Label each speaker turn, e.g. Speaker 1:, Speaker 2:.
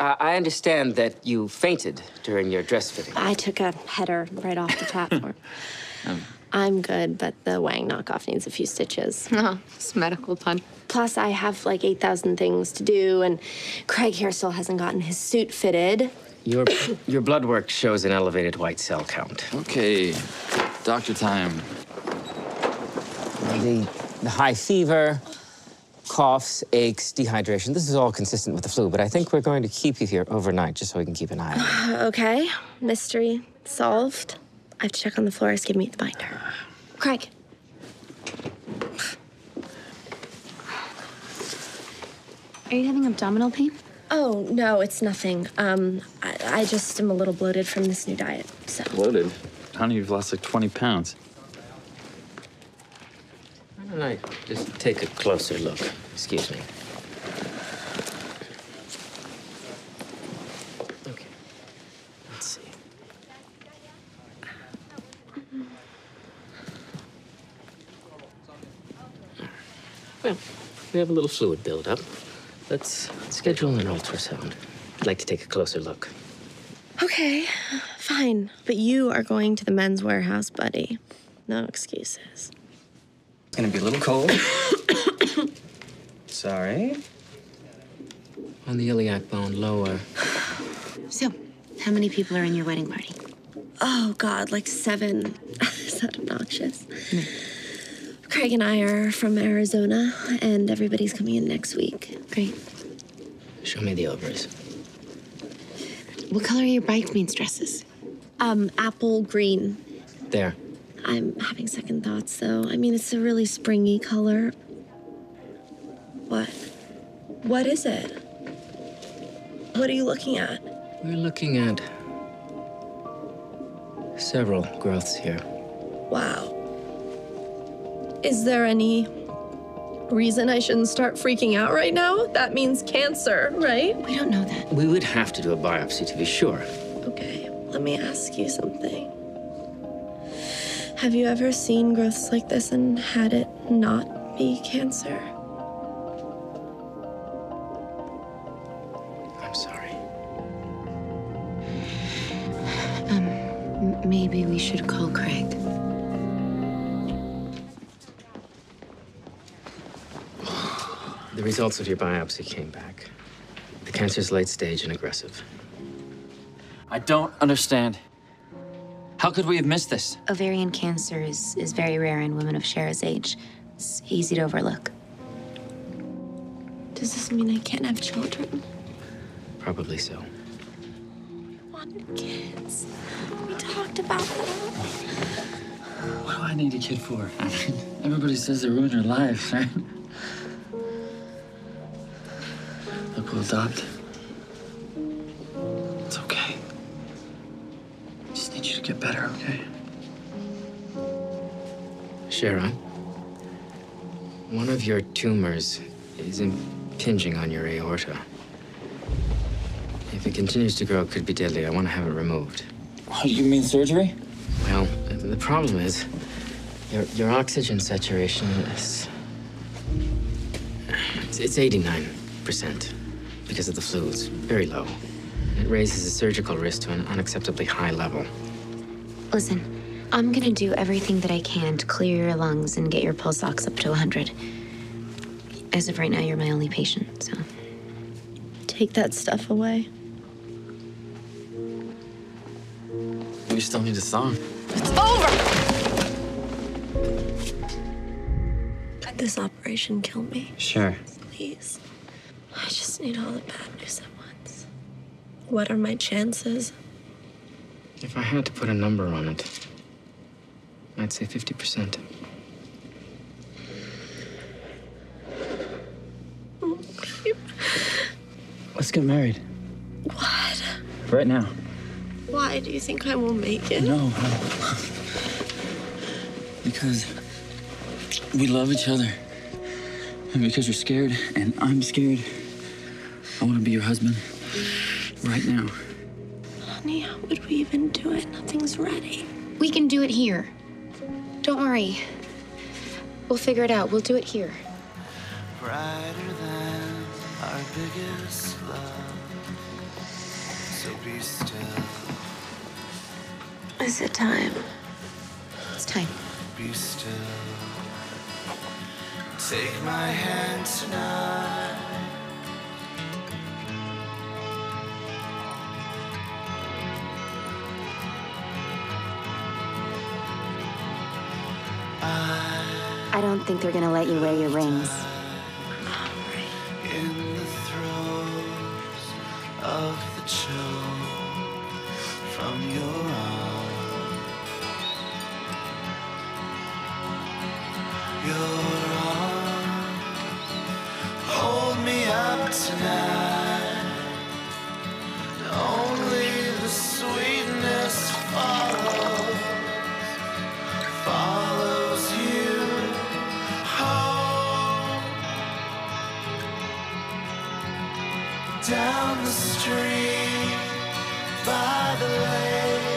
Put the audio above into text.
Speaker 1: Uh, I understand that you fainted during your dress fitting.
Speaker 2: I took a header right off the platform. I'm good, but the Wang knockoff needs a few stitches.
Speaker 3: Oh, it's medical pun.
Speaker 2: Plus, I have like 8,000 things to do, and Craig here still hasn't gotten his suit fitted.
Speaker 1: Your, your blood work shows an elevated white cell count.
Speaker 4: Okay, doctor time.
Speaker 1: The, the high fever, coughs, aches, dehydration, this is all consistent with the flu, but I think we're going to keep you here overnight just so we can keep an eye on you.
Speaker 2: Okay, mystery solved. I have to check on the florist. Give me the binder. Craig.
Speaker 3: Are you having abdominal pain?
Speaker 2: Oh, no, it's nothing. Um, I, I just am a little bloated from this new diet, so.
Speaker 4: Bloated. Honey, you've lost like 20 pounds.
Speaker 1: Don't I just take a closer look? Excuse me. Okay. Let's see. Well, we have a little fluid buildup. Let's schedule an ultrasound. I'd like to take a closer look.
Speaker 2: Okay, fine. But you are going to the Men's Wearhouse, buddy. No excuses.
Speaker 1: It's gonna be a little cold. Sorry. On the iliac bone, lower.
Speaker 3: So, how many people are in your wedding party?
Speaker 2: Oh, God, like seven. Is that obnoxious? Craig and I are from Arizona, and everybody's coming in next week.
Speaker 3: Great.
Speaker 1: Show me the ovaries.
Speaker 3: What color are your bridesmaids' dresses?
Speaker 2: Um, apple green.
Speaker 1: There.
Speaker 2: I'm having second thoughts, though. I mean, it's a really springy color. What? What is it? What are you looking at?
Speaker 1: We're looking at several growths here.
Speaker 2: Wow. Is there any reason I shouldn't start freaking out right now? That means cancer, right?
Speaker 3: We don't know that.
Speaker 1: We would have to do a biopsy to be sure.
Speaker 2: Okay, let me ask you something. Have you ever seen growths like this and had it not be cancer?
Speaker 1: I'm sorry.
Speaker 3: Um, m- maybe we should call Craig.
Speaker 1: The results of your biopsy came back. The cancer's late stage and aggressive.
Speaker 4: I don't understand. How could we have missed this?
Speaker 3: Ovarian cancer is, is very rare in women of Shara's age. It's easy to overlook.
Speaker 2: Does this mean I can't have children?
Speaker 1: Probably so.
Speaker 2: I wanted kids. We talked about that.
Speaker 4: What do I need a kid for? I mean, everybody says they ruin your life, right? Look, we'll adopt. Just need you get better, okay?
Speaker 1: Shara, one of your tumors is impinging on your aorta. If it continues to grow, it could be deadly. I want to have it removed.
Speaker 4: Oh, you mean surgery?
Speaker 1: Well, the problem is your, your oxygen saturation is. It's, it's 89% because of the flu. It's very low. It raises the surgical risk to an unacceptably high level.
Speaker 3: Listen, I'm gonna do everything that I can to clear your lungs and get your pulse ox up to 100. As of right now, you're my only patient, so.
Speaker 2: Take that stuff away.
Speaker 4: We still need a song. It's over!
Speaker 2: Could this operation kill me?
Speaker 4: Sure.
Speaker 2: Please. I just need all the bad news at once. What are my chances?
Speaker 1: If I had to put a number on it, I'd say 50%.
Speaker 4: Let's get married.
Speaker 2: What?
Speaker 4: Right now.
Speaker 2: Why do you think I will make it?
Speaker 4: No, no. because we love each other. And because you're scared and I'm scared, I want to be your husband right now.
Speaker 2: Honey, how would we even do it? Nothing's ready.
Speaker 3: We can do it here. Don't worry. We'll figure it out. We'll do it here.
Speaker 5: brighter than our biggest love. So be still,
Speaker 2: Is it time?
Speaker 3: It's time.
Speaker 5: be still. Take my hand tonight.
Speaker 3: I don't think they're gonna let you wear your rings.
Speaker 5: from your. down the street by the lake.